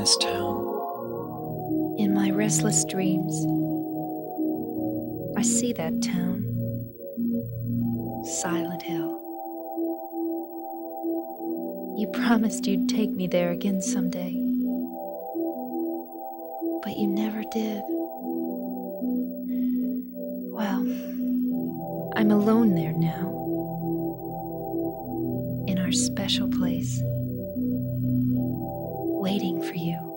this town. In my restless dreams, I see that town. Silent Hill. You promised you'd take me there again someday. But you never did. Well, I'm alone there now. In our special place. Waiting for you.